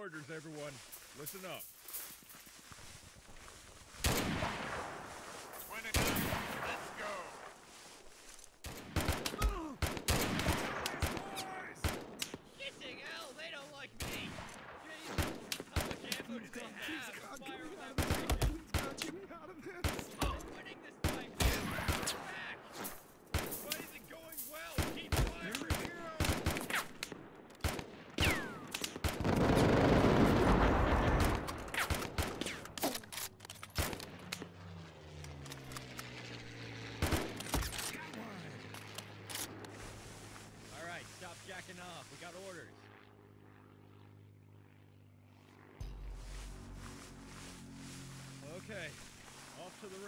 orders, everyone. Listen up.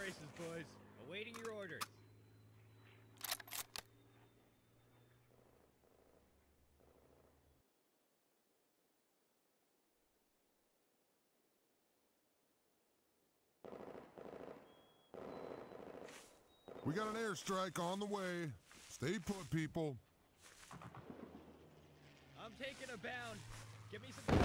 operations, boys. Awaiting your orders. We got an airstrike on the way. Stay put, people. I'm taking a bound. Give me some...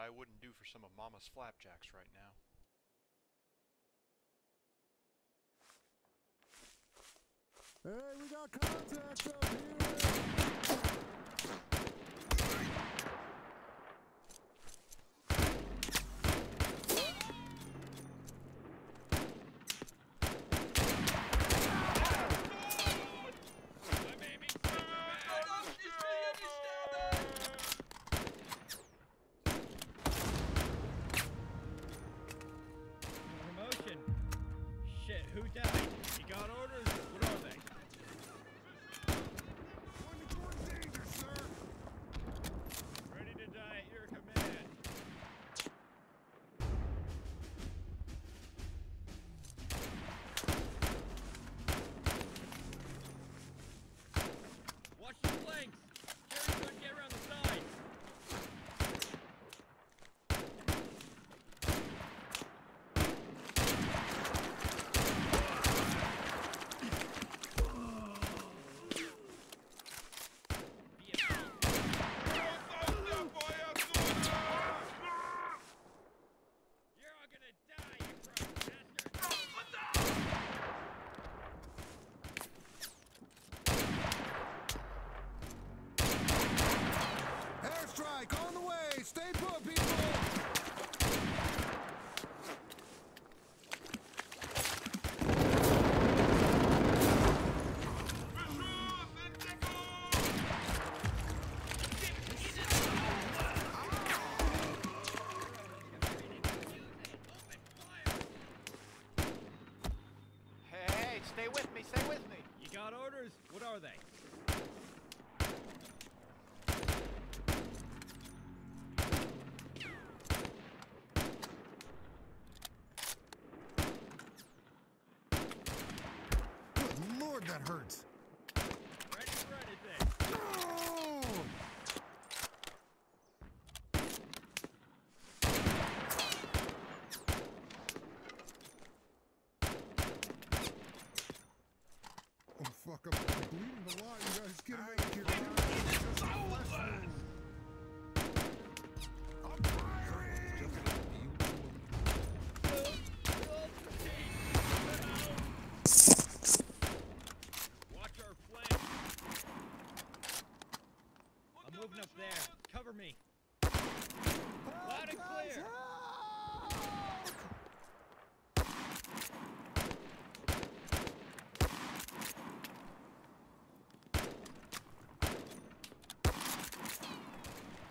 I wouldn't do for some of Mama's flapjacks right now. Hey, we got contact up here! who died? up there. Cover me. Help, Loud and clear.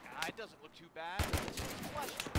Nah, it doesn't look too bad.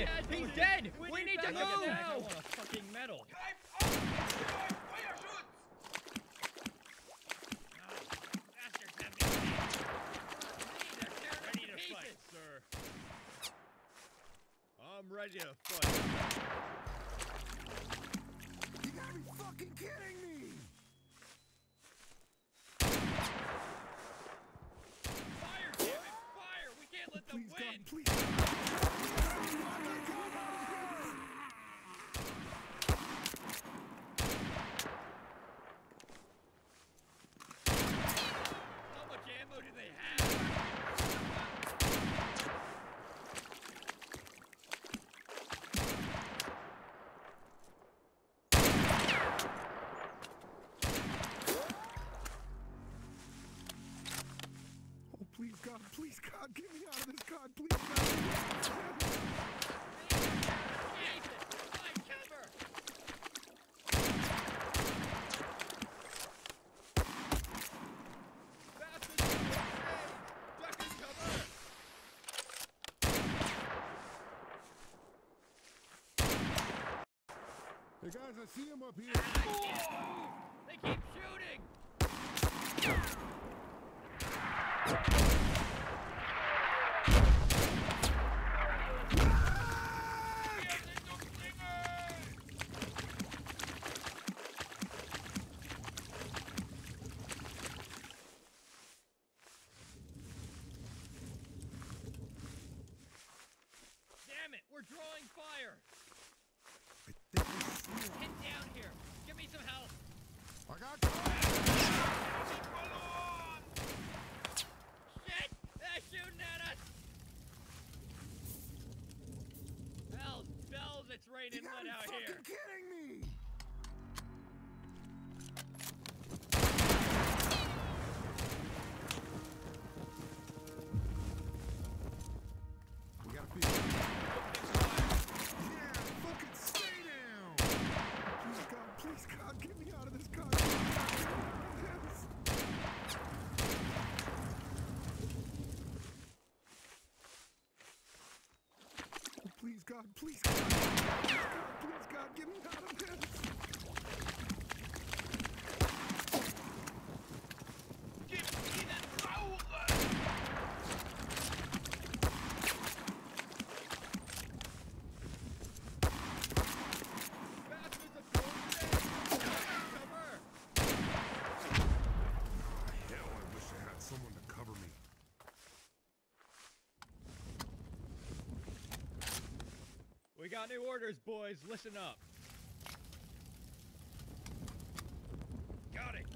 Here! He's dead! We, need to move! I want a fucking medal! Ready to fight, sir. I'm ready to fight. You gotta be fucking kidding me! Fire, damn it! Fire! We can't let them Please, God, please. How much ammo do they have? Oh, please, God, please, God, get me out of this, God, please, God. get me out of this. Jason, find cover! Bastards, grenades! Duck and cover! Hey, guys, I see him up here. I can't move! They keep shooting! Damn it, we're drawing fire! I think Get down here. Give me some help. I got Shit! They're shooting at us! Bells, bells, it's You raining gotta be out here! kidding me! God, please, God. Please, God, please, God, get me out of this. got new orders, boys. Listen up. Got it.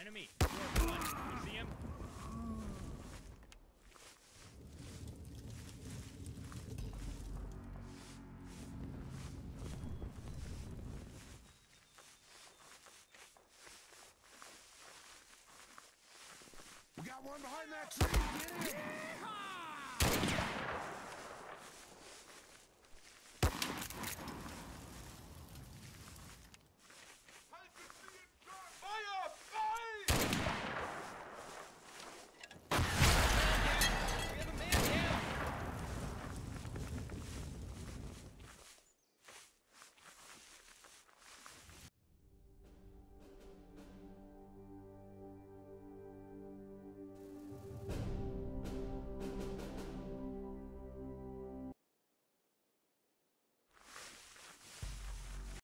Enemy. You see him? We got one behind that tree. Get it! Yeah.